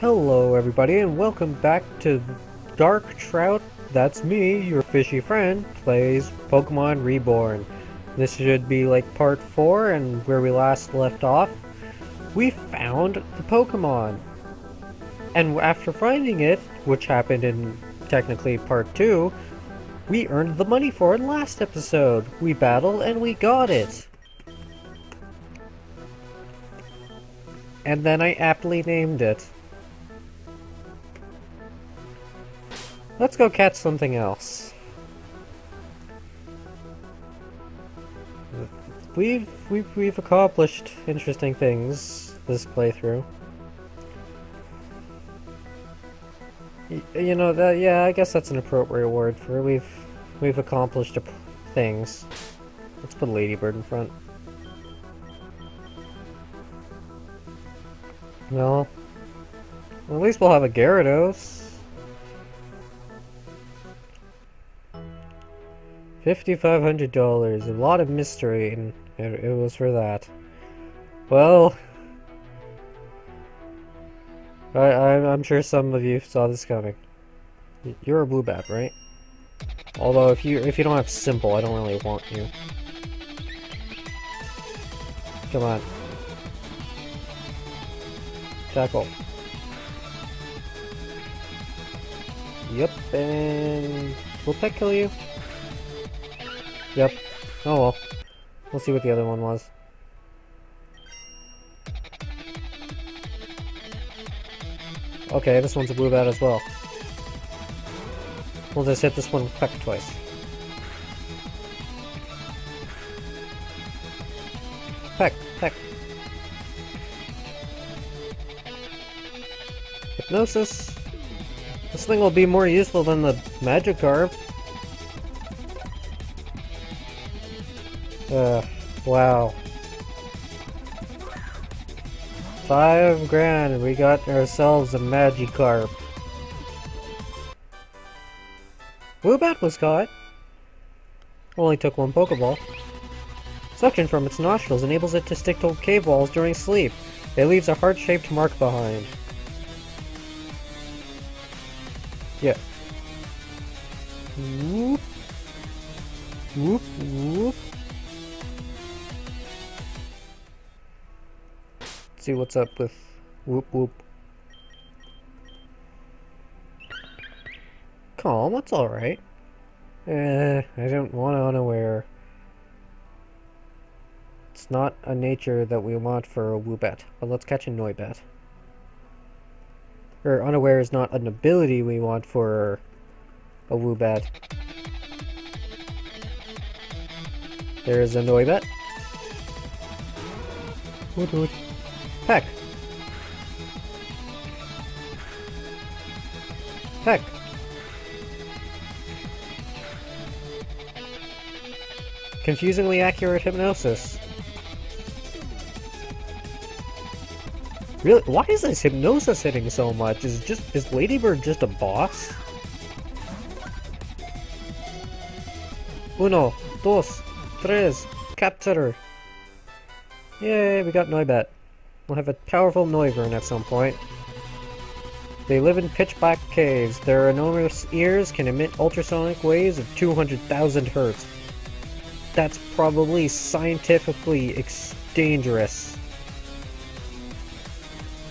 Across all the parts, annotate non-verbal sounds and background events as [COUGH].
Hello everybody and welcome back to Dark Trout, that's me, your fishy friend, plays Pokemon Reborn. This should be like part 4 and where we last left off. We found the Pokemon. And after finding it, which happened in technically part 2, we earned the money for it last episode. We battled and we got it. And then I aptly named it. Let's go catch something else. We've we've we've accomplished interesting things this playthrough. Y you know that yeah, I guess that's an appropriate word for it. we've we've accomplished things. Let's put Ladybird in front. Well, at least we'll have a Gyarados. $5,500. A lot of mystery, and it, it was for that. Well... I, I, I'm sure some of you saw this coming. You're a blue bat, right? Although if you if you don't have simple, I don't really want you. Come on. Tackle. Yep, and will pet kill you? Yep. Oh well. We'll see what the other one was. Okay, this one's a blue bat as well. We'll just hit this one peck twice. Peck, peck. Hypnosis. This thing will be more useful than the magic Magikarp. Uh, wow. Five grand, we got ourselves a Magikarp. Woobat was caught. Only took one Pokeball. Suction from its nostrils enables it to stick to cave walls during sleep. It leaves a heart-shaped mark behind. Yeah. Whoop. Whoop, whoop. See what's up with whoop whoop. Calm, that's alright. Eh, I don't want unaware. It's not a nature that we want for a Woobat, but let's catch a Noibat. Or unaware is not an ability we want for a Woobat. There is a Noibat. Woot woot. Heck. Heck. Confusingly accurate hypnosis. Really? Why is this hypnosis hitting so much? Is just is Ladybird just a boss? Uno, dos, tres, capture. Yay, we got Noibat. We'll have a powerful Noivern at some point. They live in pitch-black caves. Their enormous ears can emit ultrasonic waves of 200,000 hertz. That's probably scientifically dangerous.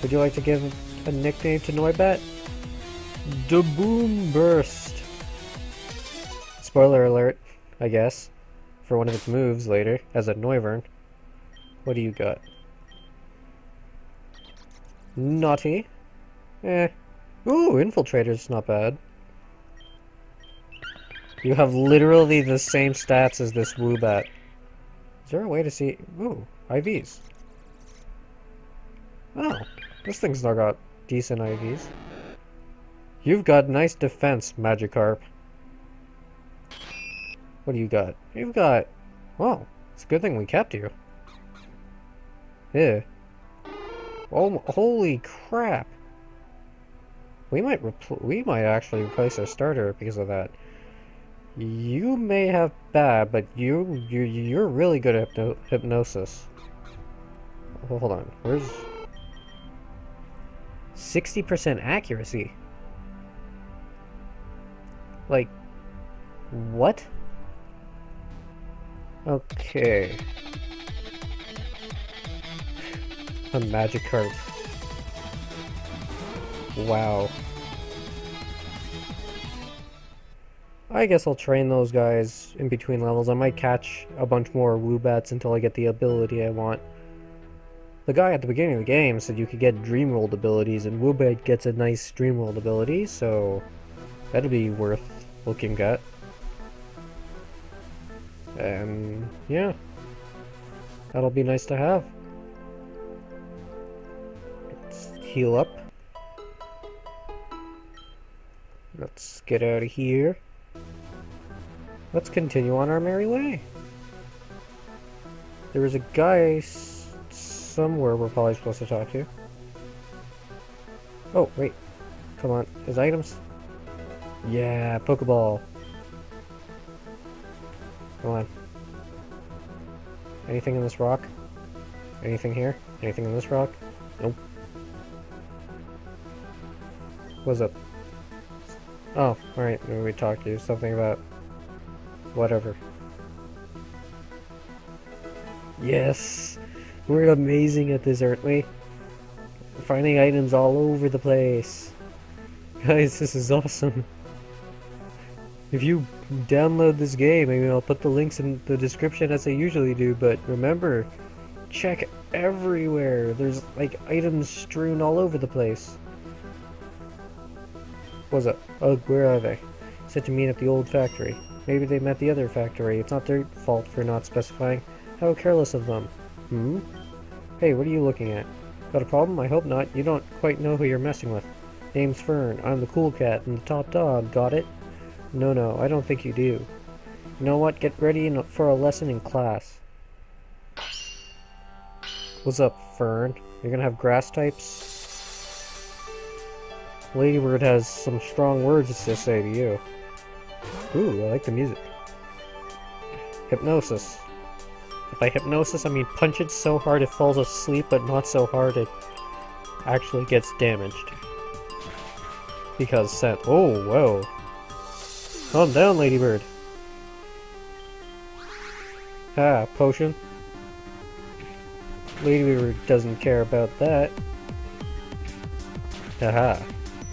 Would you like to give a nickname to Noibat? The Boom Burst. Spoiler alert, I guess, for one of its moves later, as a Noivern. What do you got? Naughty. Eh. Ooh, Infiltrator's not bad. You have literally the same stats as this Woobat. Is there a way to see... Ooh, IVs. Oh, this thing's not got decent IVs. You've got nice defense, Magikarp. What do you got? You've got... Well, it's a good thing we kept you. Yeah. Oh, holy crap! We might we might actually replace our starter because of that. You may have bad, but you you you're really good at hypno hypnosis. Hold on, where's 60% accuracy. Like, what? Okay. A Magikarp. Wow. I guess I'll train those guys in between levels. I might catch a bunch more Woobats until I get the ability I want. The guy at the beginning of the game said you could get Dream World abilities, and Woobat gets a nice Dream World ability, so that'll be worth looking at. And yeah, that'll be nice to have. Heal up. Let's get out of here. Let's continue on our merry way. There was a guy somewhere we're probably supposed to talk to. Oh, wait. Come on. His items? Yeah, Pokeball. Come on. Anything in this rock? Anything here? Anything in this rock? Nope. What's up? Oh, alright, we talked to you. Something about whatever. Yes! We're amazing at this, aren't we? Finding items all over the place. [LAUGHS] Guys, this is awesome. If you download this game, I mean, I'll put the links in the description as I usually do, but remember, check everywhere. There's like items strewn all over the place. What's it? Oh, where are they? Said to meet at the old factory. Maybe they met the other factory. It's not their fault for not specifying. How careless of them. Hmm? Hey, what are you looking at? Got a problem? I hope not. You don't quite know who you're messing with. Name's Fern. I'm the cool cat and the top dog. Got it? No, no, I don't think you do. You know what? Get ready for a lesson in class. What's up, Fern? You're gonna have grass types? Ladybird has some strong words to say to you. Ooh, I like the music. Hypnosis. By hypnosis, I mean punch it so hard it falls asleep, but not so hard it actually gets damaged. Because scent. Oh, whoa. Calm down, Ladybird. Ah, potion. Ladybird doesn't care about that. Haha.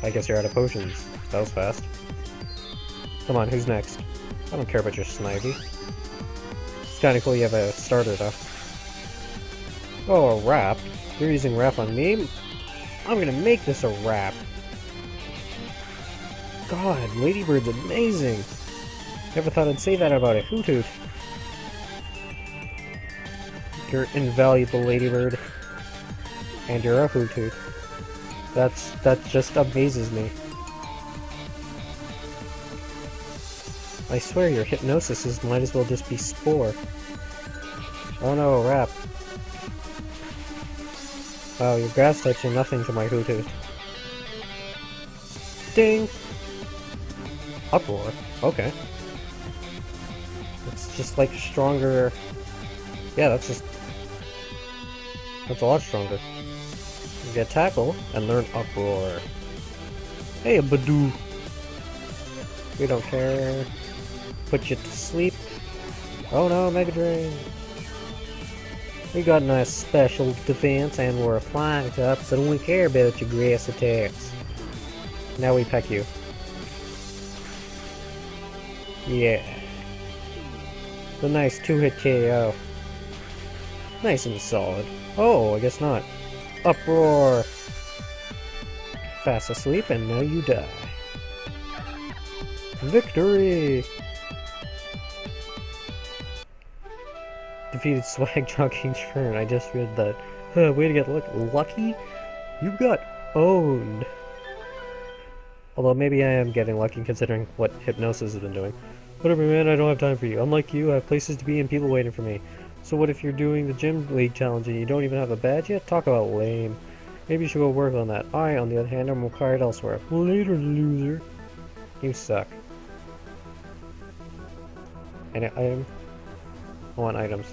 I guess you're out of potions. That was fast. Come on, who's next? I don't care about your Snivy. It's kinda cool you have a starter, though. Oh, a wrap? You're using wrap on me? I'm gonna make this a wrap. God, Ladybird's amazing! Never thought I'd say that about a Hoothoot. You're invaluable, Ladybird. And you're a Hoothoot. That's, that just amazes me. I swear your hypnosis is, might as well just be Spore. Oh no, a wrap. Wow, your grass types are nothing to my Hoothoot. Ding! Uproar? Okay. It's just like stronger... Yeah, that's just... That's a lot stronger. Get Tackle and learn Uproar. Hey, Budew! We don't care put you to sleep. Oh no, Mega Drain! We got a nice special defense and we're a flying type, so don't care about your grass attacks. Now we peck you. Yeah. The nice two-hit KO. Nice and solid. Oh, I guess not. Uproar! Fast asleep and now you die. Victory! defeated [LAUGHS] Swag Jockey Turn. I just read that. Huh, way to get lucky. You got owned. Although maybe I am getting lucky considering what Hypnosis has been doing. Whatever man, I don't have time for you. Unlike you, I have places to be and people waiting for me. So what if you're doing the Gym League Challenge and you don't even have a badge yet? Talk about lame. Maybe you should go work on that. I, on the other hand, am required elsewhere. Later, loser. You suck. Any item? I want items.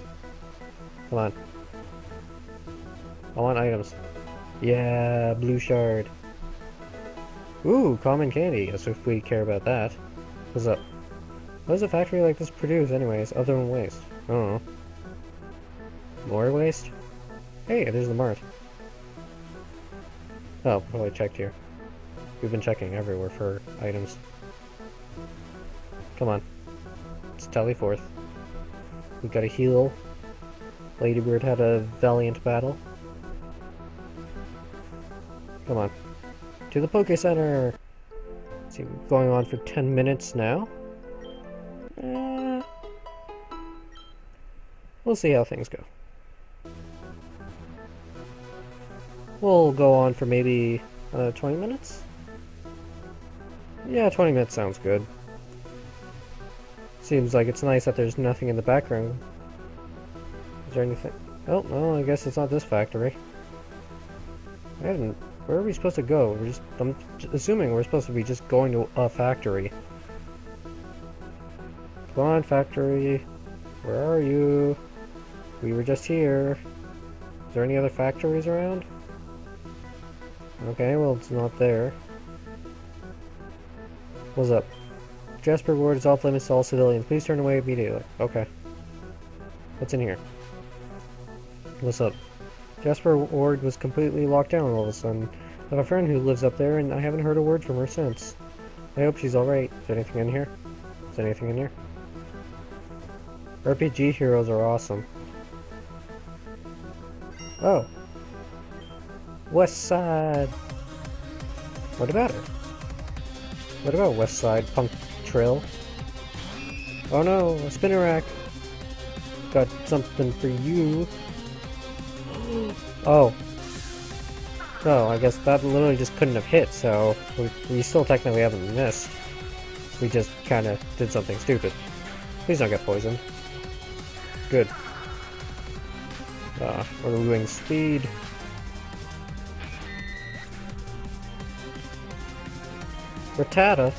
Come on. I want items. Yeah, blue shard. Ooh, common candy, as if we care about that. What's up? What does a factory like this produce anyways, other than waste? I don't know. More waste? Hey, there's the mart. Oh, probably checked here. We've been checking everywhere for items. Come on. Let's tally forth. We got a heal. Ladybird had a valiant battle. Come on. To the Poke Center! Let's see, we're going on for 10 minutes now. Eh, we'll see how things go. We'll go on for maybe uh, 20 minutes? Yeah, 20 minutes sounds good. Seems like it's nice that there's nothing in the background. Is there anything? Oh, no, I guess it's not this factory. I haven't... Where are we supposed to go? We're just... I'm assuming we're supposed to be just going to a factory. Come on, factory. Where are you? We were just here. Is there any other factories around? Okay, well, it's not there. What's up? Jasper Ward is off limits to all civilians. Please turn away immediately. Okay. What's in here? What's up? Jasper Ward was completely locked down all of a sudden. I have a friend who lives up there, and I haven't heard a word from her since. I hope she's alright. Is there anything in here? Is there anything in here? RPG heroes are awesome. Oh. West Side. What about it? What about West Side Punk Trill? Oh no, a Spinarak. Got something for you. Oh. Oh, I guess that literally just couldn't have hit, so we, we still technically haven't missed. We just kinda did something stupid. Please don't get poisoned. Good. Uh, we're losing speed. Rattata?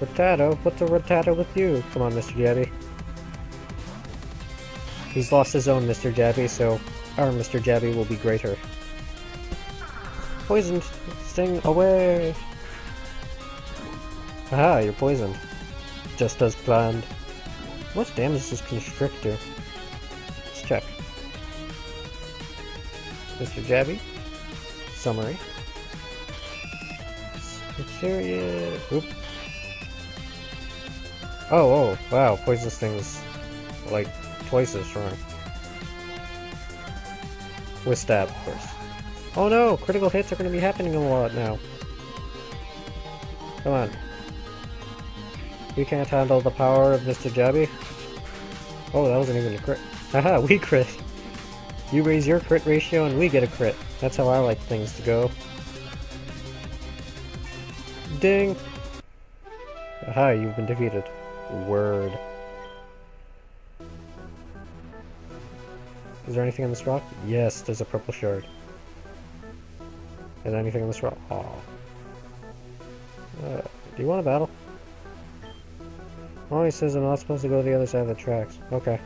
Rattata? What's a Rattata with you? Come on, Mr. Jabby. He's lost his own Mr. Jabby, so our Mr. Jabby will be greater. Poisoned! Sting away! Aha, you're poisoned. Just as planned. What damage does Constrict do? Let's check. Mr. Jabby. Summary. Serious. Oop. Oh, oh, wow, poisonous thing's like twice as strong. With stab, of course. Oh no, critical hits are going to be happening a lot now. Come on. You can't handle the power of Mr. Jabby. Oh, that wasn't even a crit. Haha, [LAUGHS] we crit. You raise your crit ratio and we get a crit. That's how I like things to go. Ding! Aha, you've been defeated. Word. Is there anything in this rock? Yes, there's a purple shard. Is there anything in this rock? Aw. Uh, do you want a battle? Oh, he says I'm not supposed to go to the other side of the tracks. Okay.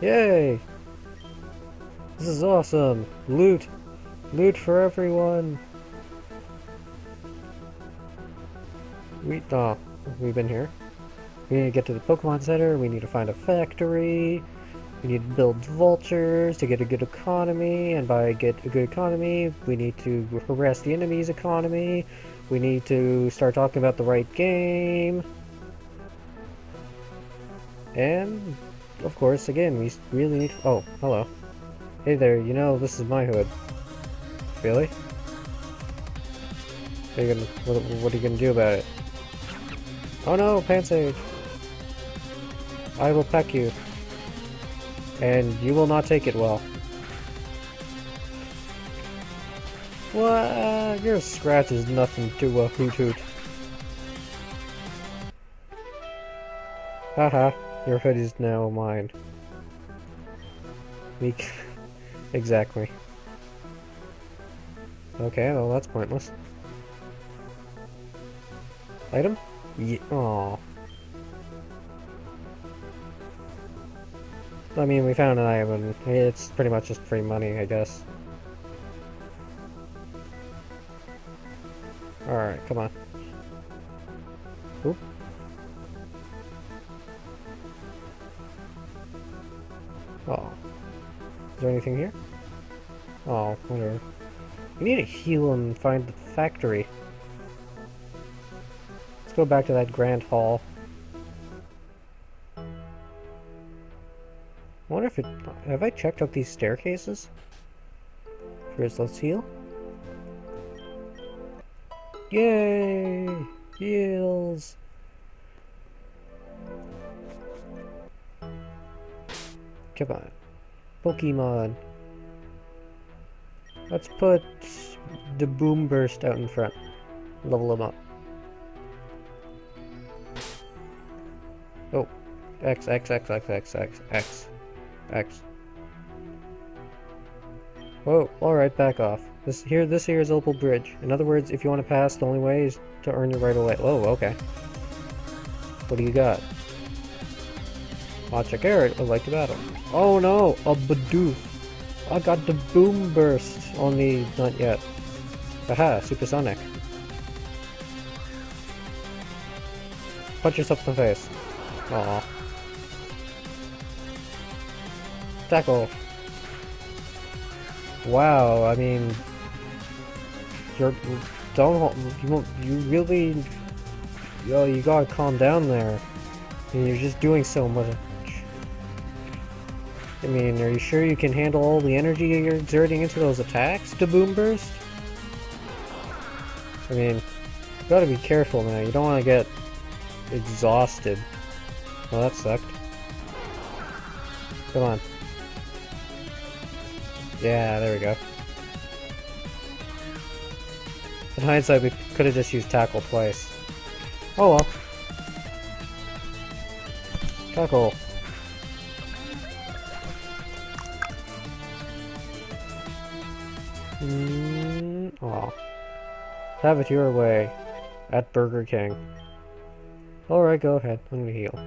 Yay! This is awesome! Loot! Loot for everyone! We, oh, we've been here. We need to get to the Pokemon Center, we need to find a factory, we need to build vultures to get a good economy, and by get a good economy, we need to harass the enemy's economy, we need to start talking about the right game, and, of course, again, we really need... Oh, hello. Hey there, you know, this is my hood. Really? Are you gonna, what, what are you gonna do about it? Oh no, Pansage! I will peck you. And you will not take it well. What? Your scratch is nothing to a hoot hoot. Haha, your hood is now mine. Meek. [LAUGHS] exactly. Okay, well that's pointless. Item? Yeah. Aww. I mean, we found an item, and it's pretty much just free money, I guess. Alright, come on. Oop. Oh. Is there anything here? Oh, whatever. We need to heal and find the factory. Let's go back to that grand hall. I wonder if it... Have I checked out these staircases? First, let's heal. Yay! Heals! Come on. Pokemon. Let's put the Boom Burst out in front. Level them up. X, X, X, X, X, X, X, X. Whoa, alright, back off. This here, this here is Opal Bridge. In other words, if you want to pass, the only way is to earn your right away. Oh, okay. What do you got? Watch a carrot would like to battle. Oh no, a Bidoof. I got the Boom Burst, oh, only not yet. Aha, Supersonic. Punch yourself in the face. Aw. Tackle. Wow, I mean, you're don't you you really yo you gotta calm down there. I mean, you're just doing so much. I mean, are you sure you can handle all the energy you're exerting into those attacks to Boom Burst? I mean, you gotta be careful now. You don't want to get exhausted. Well, that sucked. Come on. Yeah, there we go. In hindsight, we could have just used tackle twice. Oh well. Tackle. Mm, aw. Have it your way. At Burger King. Alright, go ahead. I'm gonna heal.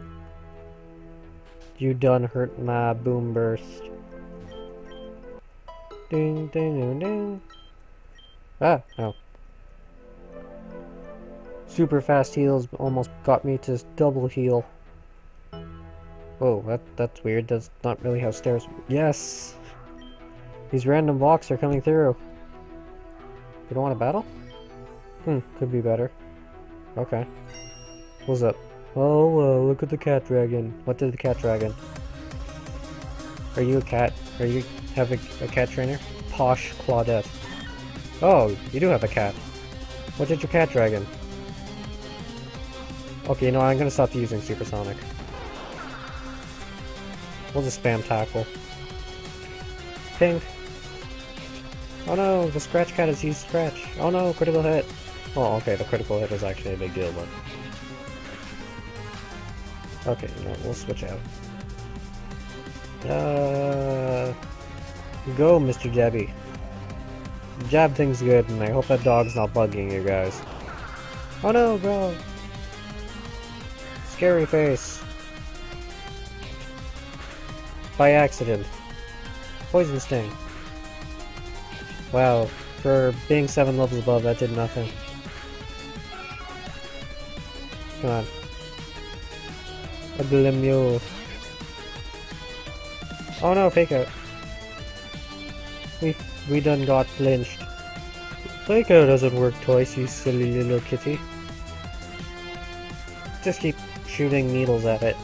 You done hurt my boom burst. Ding, ding, ding, ding. Ah, oh. Super fast heals almost got me to double heal. Whoa, that, that's weird. That's not really how stairs... Yes! These random blocks are coming through. You don't want to battle? Hmm, could be better. Okay. What's up? Oh, uh, look at the cat dragon. What did the cat dragon? Are you a cat? Are you have a, a cat trainer? Posh Claudette. Oh, you do have a cat. What did your cat dragon? Okay, you know, I'm gonna stop using Supersonic. We'll just spam tackle. Pink. Oh no, the Scratch Cat has used Scratch. Oh no, critical hit. Oh, okay, the critical hit is actually a big deal, but... Okay, know, we'll switch out. Uh... Go, Mr. Jabby. Jab things good, and I hope that dog's not bugging you guys. Oh no, bro! Scary face. By accident. Poison sting. Wow, for being seven levels above, that did nothing. Come on. Blame you. Oh no, fake out. We done got flinched. Out doesn't work twice, you silly little kitty. Just keep shooting needles at it.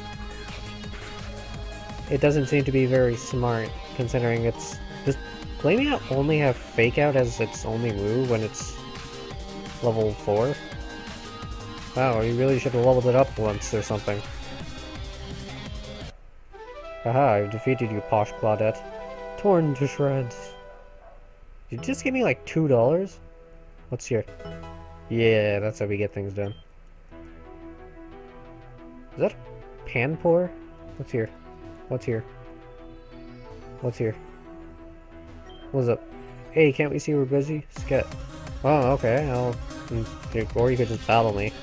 It doesn't seem to be very smart, considering it's... Does Glameow only have Fake Out as its only move when it's level 4? Wow, you really should have leveled it up once or something. Aha, I've defeated you, Posh Claudette. Torn to shreds. You just give me like $2? What's here? Yeah, that's how we get things done. Is that pan Panpour? What's here? What's here? What's here? What's up? Hey, can't we see we're busy? Sket. Oh, okay, I'll... Mm, or you could just battle me.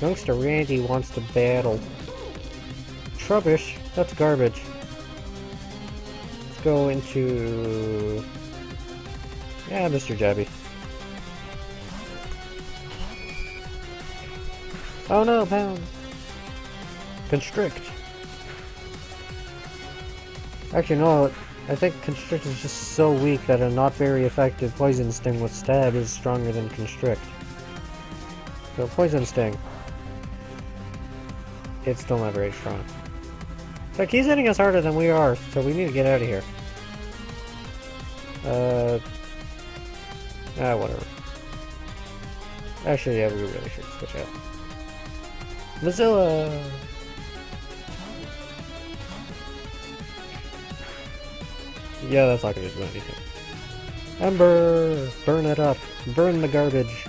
Youngster Randy wants to battle. Trubbish? That's garbage. Let's go into... Yeah, Mr. Jabby. Oh no, pound! Constrict. Actually, no, I think Constrict is just so weak that a not very effective Poison Sting with Stab is stronger than Constrict. So, Poison Sting. It's still not very strong. Like, he's hitting us harder than we are, so we need to get out of here. Uh... Ah, whatever. Actually, yeah, we really should switch out. Mozilla! Yeah, that's not gonna do anything. Ember! Burn it up! Burn the garbage!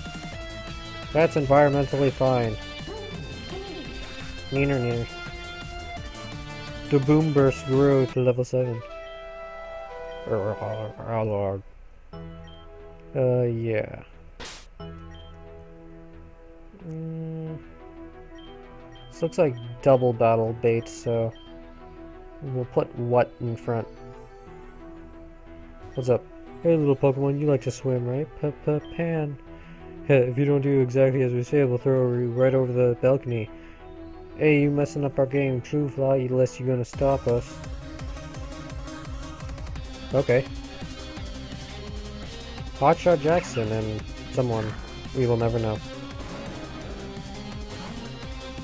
That's environmentally fine. Neener neener. The boom burst grew to level 7. Uh, yeah. Mm. This looks like double battle bait, so we'll put what in front. What's up? Hey little Pokemon, you like to swim, right? P-p-pan. If you don't do exactly as we say, we'll throw you right over the balcony. Hey, you messing up our game. True fly, unless you're gonna stop us. Okay. Hotshot Jackson and someone. We will never know.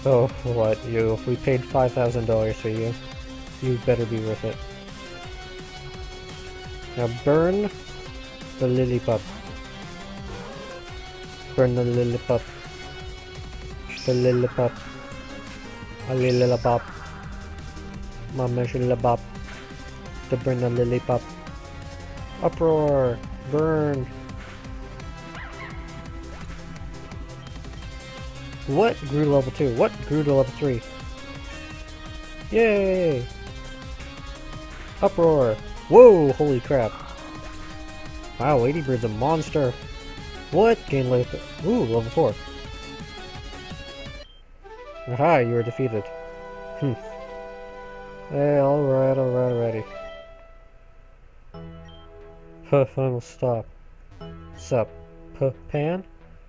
Oh, what, you? We paid $5,000 for you. You better be worth it. Now burn the Lillipup. Burn the Lillipup. The Lillipup. A lily Lillipup. Mama Lillipup. To burn the Lillipup. Uproar! Burn! What grew to level 2? What grew to level 3? Yay! Uproar! Whoa, holy crap. Wow, Ladybird's a monster. What? Gain life. Ooh, level 4. Aha, you were defeated. Hmm. Hey, alright, alright, alrighty. Final stop. Sup? P Pan?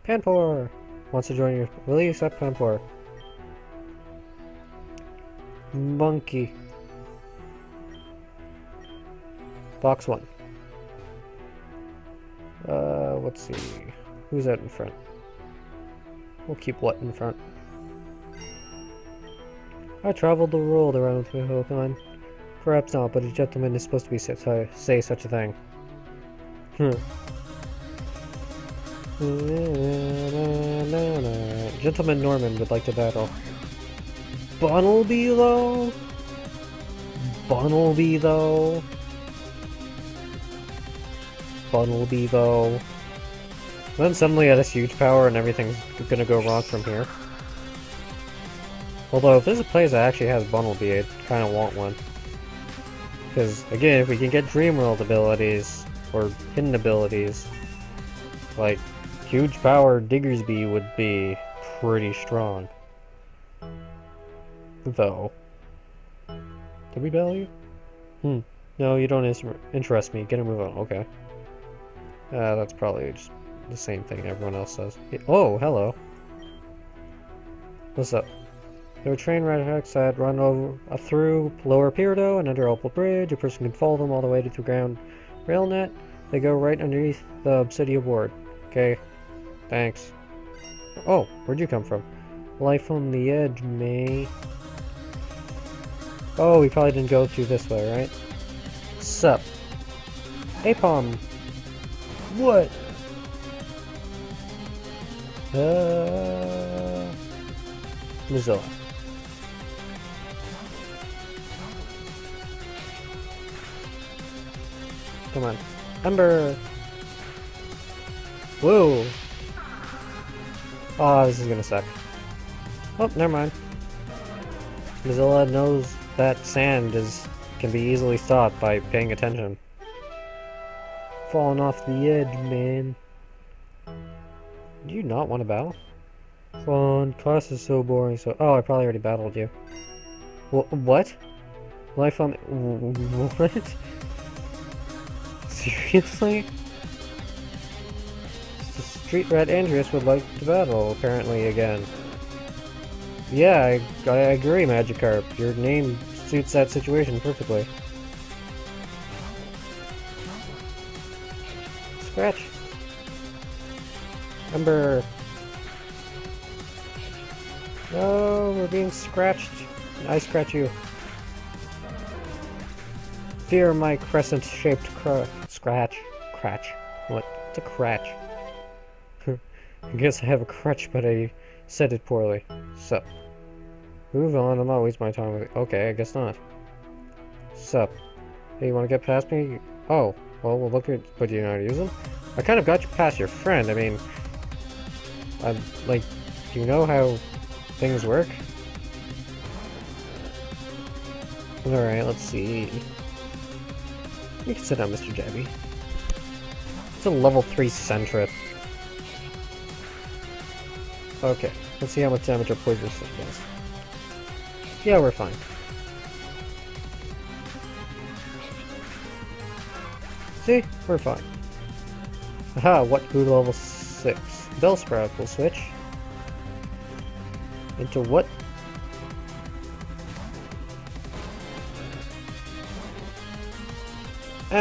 Panpour! Wants to join your... Will you accept Panpour? Monkey. Box one. Uh, let's see. Who's that in front? We'll keep what in front? I traveled the world around with Pokemon. Perhaps not, but a gentleman is supposed to be say such a thing. Hmm. Gentleman Norman would like to battle. Bunnelby though? Bunnelby though? Bunnelby though. Then suddenly at this huge power and everything's gonna go wrong from here. Although if there's a place that actually has Bunnelby, I kinda want one. Because again, if we can get Dreamworld abilities, or hidden abilities, like huge power Diggersby would be pretty strong. Though. Did we battle you? Hmm. No, you don't interest me. Get a move on. Okay. Uh, that's probably just the same thing everyone else says. Oh, hello. What's up? There are train tracks that run over uh, through Lower Peridot and under Opal Bridge. A person can follow them all the way to the ground rail net. They go right underneath the Obsidian Ward. Okay. Thanks. Oh, where'd you come from? Life on the edge, May. Oh, we probably didn't go through this way, right? Sup? Aipom! What? Uh, Mozilla. Come on. Ember! Whoa! Oh, this is gonna suck. Oh, never mind. Mozilla knows that sand is can be easily stopped by paying attention. Falling off the edge, man. Do you not want to battle? Fun. Class is so boring, so... Oh, I probably already battled you. Wh what? Life on... [LAUGHS] What? Seriously? Street Rat Andreas would like to battle, apparently, again. Yeah, I, I agree, Magikarp. Your name suits that situation perfectly. Scratch. Remember... No, we're being scratched. I scratch you. Fear my crescent-shaped cr scratch. Cratch. What? It's a cratch. [LAUGHS] I guess I have a crutch, but I said it poorly. Sup. Move on, I'm not wasting my time with Okay, I guess not. Sup. Hey, you wanna get past me? Oh, well, we'll look at- but you know how to use them? I kind of got you past your friend, I mean... I'm, like, do you know how things work? Alright, let's see. You can sit down, Mr. Jabby. It's a level 3 Sentret. Okay, let's see how much damage our poison stick does. Yeah, we're fine. See? We're fine. Aha, what to level 6? Bellsprout will switch. Into what?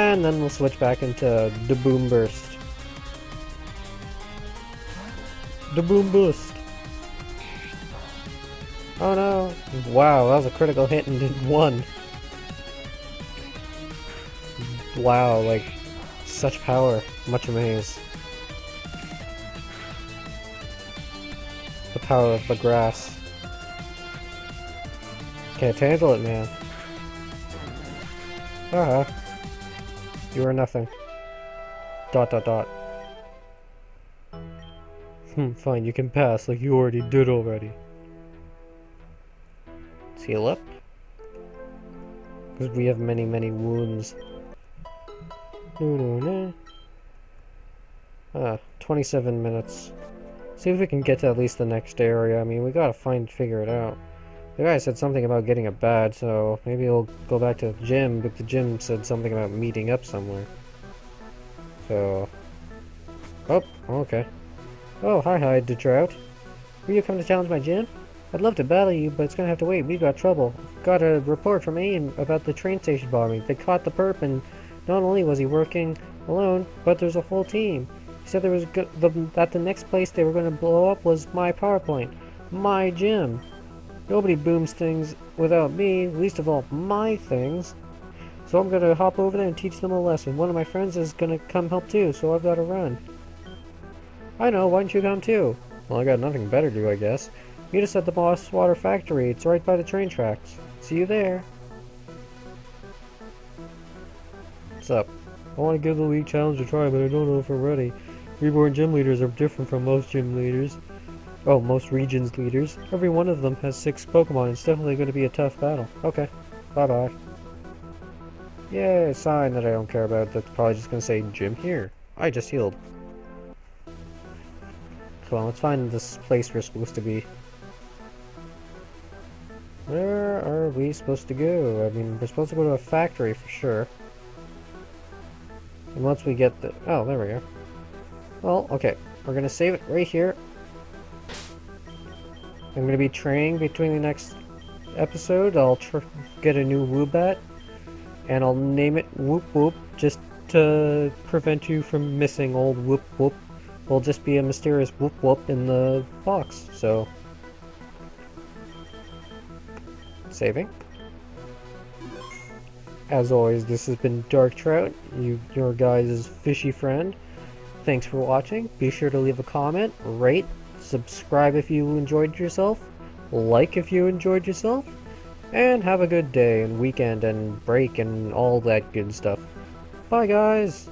And then we'll switch back into the Boom Burst. The Boom Boost. Oh no. Wow, that was a critical hit and did one. Wow, like, such power. Much amazed. The power of the grass. Can't handle it, man. Uh huh. You are nothing. Dot dot dot. Hmm, fine, you can pass like you already did already. Heal up. Because we have many, many wounds. No, no, no. Ah, 27 minutes. See if we can get to at least the next area. I mean, we gotta find, figure it out. The guy said something about getting a badge, so maybe we'll go back to the gym, but the gym said something about meeting up somewhere. So... Oh, okay. Oh, hi hi, Detrout. Will you come to challenge my gym? I'd love to battle you, but it's gonna have to wait. We've got trouble. Got a report from AIM about the train station bombing. They caught the perp, and not only was he working alone, but there's a whole team. He said there was the, that the next place they were to blow up was my power plant. My gym. Nobody booms things without me, least of all my things. So I'm gonna hop over there and teach them a lesson. One of my friends is gonna come help too, so I've gotta run. I know, why don't you come too? Well, I got nothing better to do, I guess. Meet us at the Moss Water Factory. It's right by the train tracks. See you there. What's up? I want to give the League Challenge a try, but I don't know if we're ready. Reborn gym leaders are different from most gym leaders. Oh, most regions leaders. Every one of them has six Pokemon. It's definitely going to be a tough battle. Okay. Bye-bye. Yay, sign that I don't care about. That's probably just going to say gym here. I just healed. Come on, let's find this place we're supposed to be. Where are we supposed to go? I mean, we're supposed to go to a factory for sure. And once we get the... Oh, there we go. Well, okay. We're going to save it right here. I'm going to be training between the next episode. I'll get a new Woobat. And I'll name it Whoop Whoop just to prevent you from missing old Whoop Whoop. Will just be a mysterious Whoop Whoop in the box, so... Saving. As always, this has been Dark Trout, you, your guys' fishy friend. Thanks for watching. Be sure to leave a comment, rate, subscribe if you enjoyed yourself, like if you enjoyed yourself, and have a good day and weekend and break and all that good stuff. Bye guys!